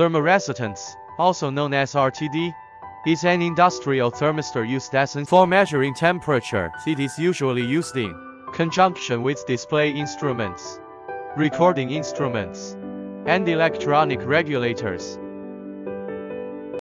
Thermoresistance, also known as RTD, is an industrial thermistor used as an for measuring temperature. It is usually used in conjunction with display instruments, recording instruments, and electronic regulators.